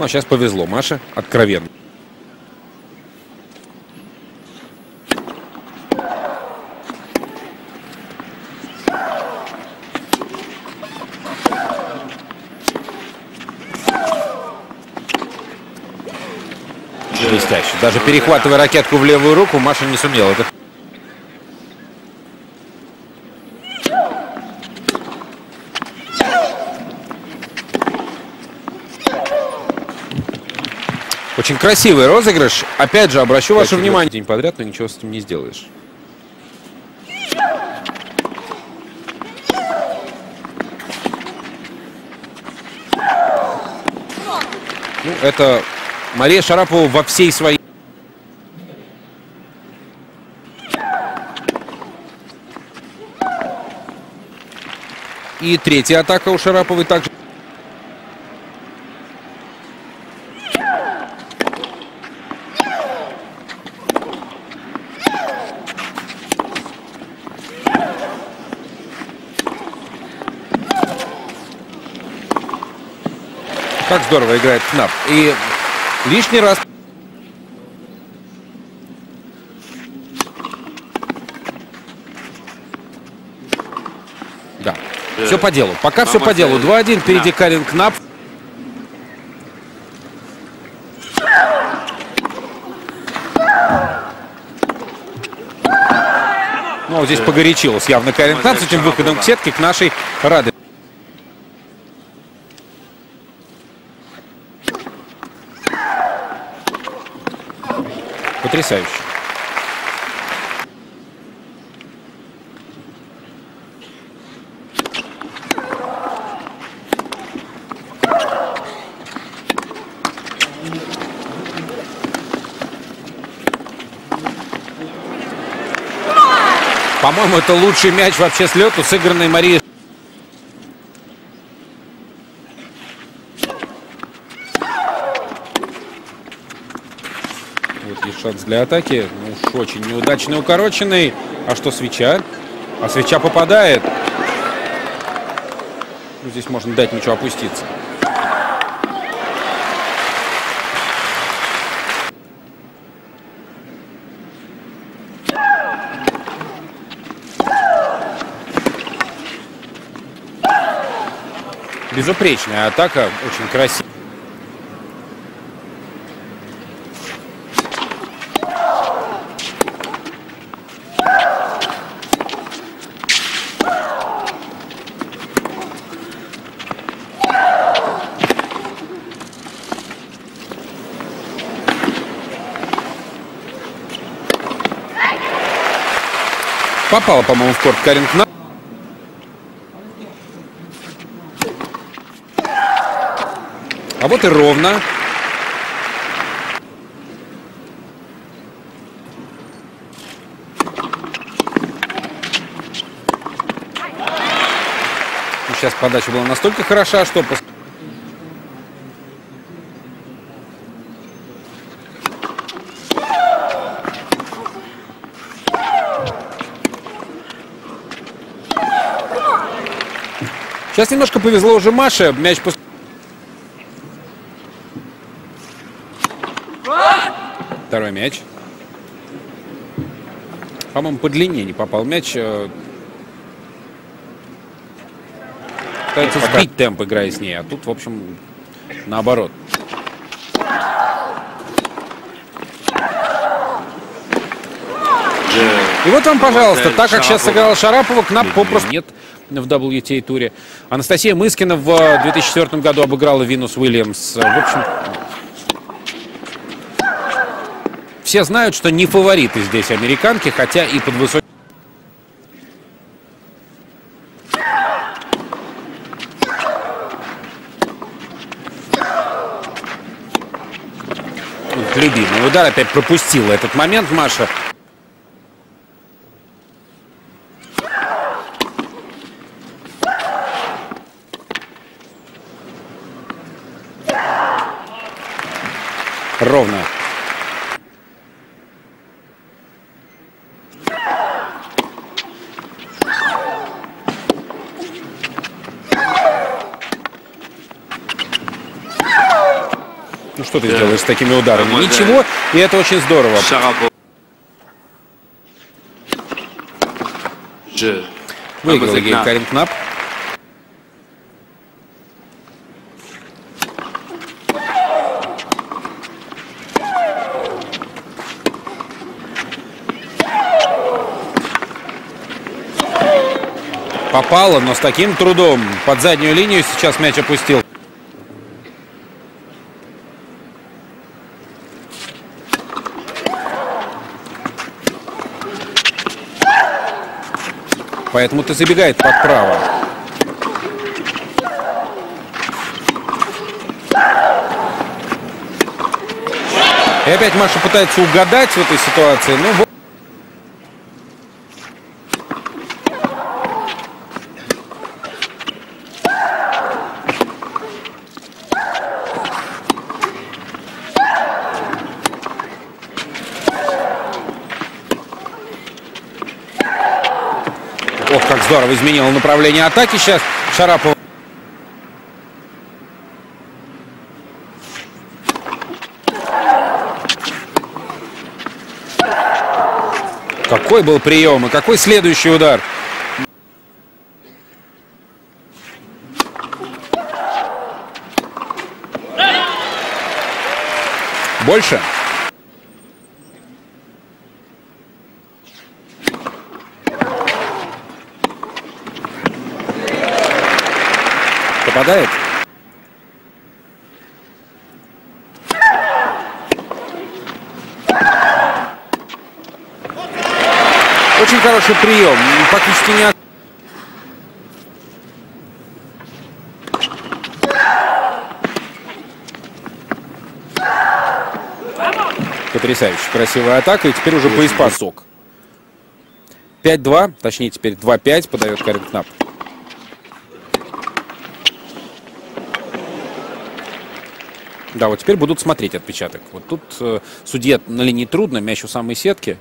Ну, а сейчас повезло Маше, откровенно. Блестяще. Даже перехватывая ракетку в левую руку, Маша не сумела. Это Очень красивый розыгрыш. Опять же, обращу ваше внимание. День подряд, но ничего с этим не сделаешь. Ну, это Мария Шарапова во всей своей... И третья атака у Шараповой также. Здорово играет Кнап. И лишний раз... Да. Все по делу. Пока все по делу. 2-1 впереди Карин Кнап. Ну, здесь погорячилась явно Карин Кнап с этим выходом к сетке, к нашей радости. Потрясающе. По-моему, это лучший мяч вообще с лету, сыгранный Марией. Вот есть шанс для атаки. Ну уж очень неудачный, укороченный. А что свеча? А свеча попадает. Ну, здесь можно дать мячу опуститься. Безупречная атака, очень красивая. Попала, по-моему, в корт Карин Кнап. А вот и ровно. Ну, сейчас подача была настолько хороша, что... Сейчас немножко повезло уже Маше. Мяч пос- Второй мяч. По-моему, по длине не попал мяч. э. Пытается сбить темп, играя с ней. А тут, в общем, наоборот. И вот вам, пожалуйста, так как сейчас сыграла Шарапова, Кнап попросту нет в WTA-туре. Анастасия Мыскина в 2004 году обыграла Винус Уильямс. В общем, все знают, что не фавориты здесь американки, хотя и под высоким... Любимый удар опять пропустила этот момент Маша. Ровно. что ты сделаешь с такими ударами? Ничего, и это очень здорово. Выиграл Карин Кнап. Попало, но с таким трудом. Под заднюю линию сейчас мяч опустил. Поэтому ты забегает под право. И опять Маша пытается угадать в этой ситуации. Ну, Ох, как здорово изменил направление атаки сейчас Шарапов. Какой был прием и какой следующий удар. Больше. Попадает? Очень хороший прием. Практически не Потрясающе красивая атака. И теперь уже боеспосок. 5-2, точнее теперь 2-5 подает Карин Кнап. Да, вот теперь будут смотреть отпечаток. Вот тут э, судье на линии трудно, мяч у самой сетки.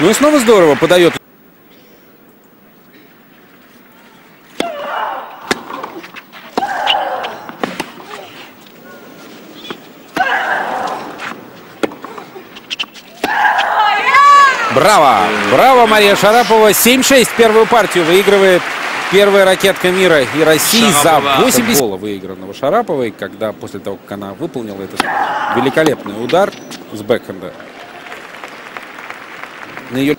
Ну и снова здорово подает Браво! Браво, Мария Шарапова. 7-6 первую партию выигрывает первая ракетка мира и России Шарапова. за 80 гола выигранного Шараповой, когда после того, как она выполнила этот великолепный удар с бэкхенда. На ее...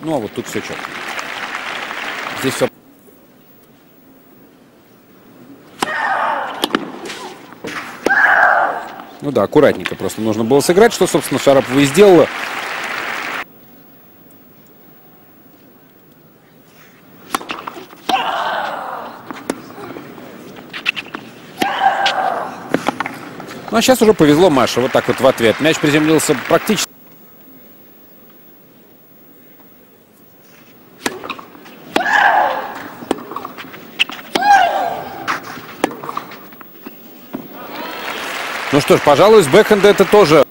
Ну, а вот тут все четко. Здесь все Ну да, аккуратненько просто нужно было сыграть, что, собственно, Шарапова и сделала. Ну а сейчас уже повезло Маше. Вот так вот в ответ. Мяч приземлился практически что ж, пожалуй, с бэкхенда это тоже...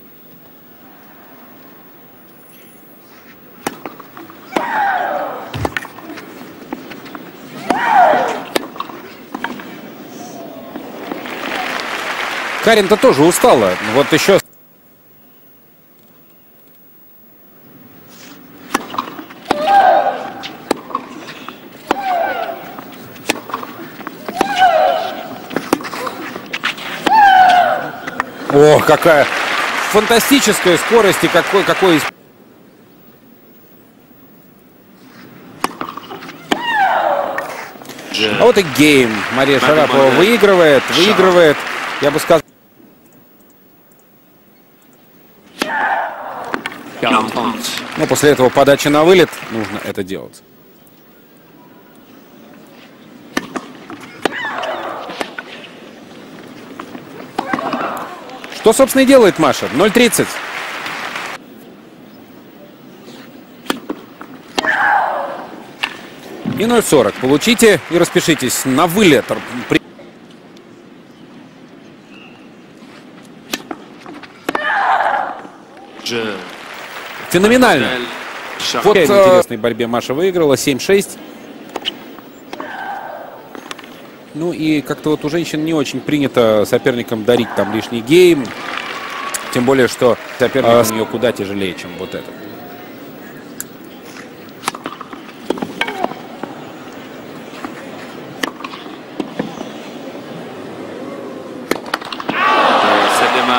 Карин-то тоже устала. Вот еще О, какая фантастическая скорость и какой, какой А вот и гейм. Мария Шарапова выигрывает, выигрывает. Я бы сказал... Но после этого подачи на вылет нужно это делать. Что, собственно, и делает Маша. 0.30. И 0.40. Получите и распишитесь на вылет. Феноменально. Вот в э, интересной борьбе Маша выиграла 7-6. Ну и как-то вот у женщин не очень принято соперникам дарить там лишний гейм. Тем более, что соперник у нее куда тяжелее, чем вот этот.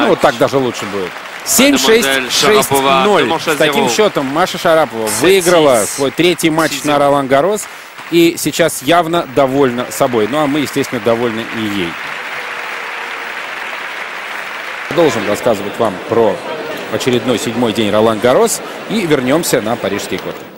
Ну, вот так даже лучше будет. Mademoiselle Шарапова, 7-6-6-0. Deux manches С таким счетом Маша Шарапова 7-6. выиграла свой третий матч на Ролан Гарос. И сейчас явно довольна собой. Ну а мы, естественно, довольны и ей. Продолжим рассказывать вам про очередной седьмой день Ролан Гарос. И вернемся на парижский корт.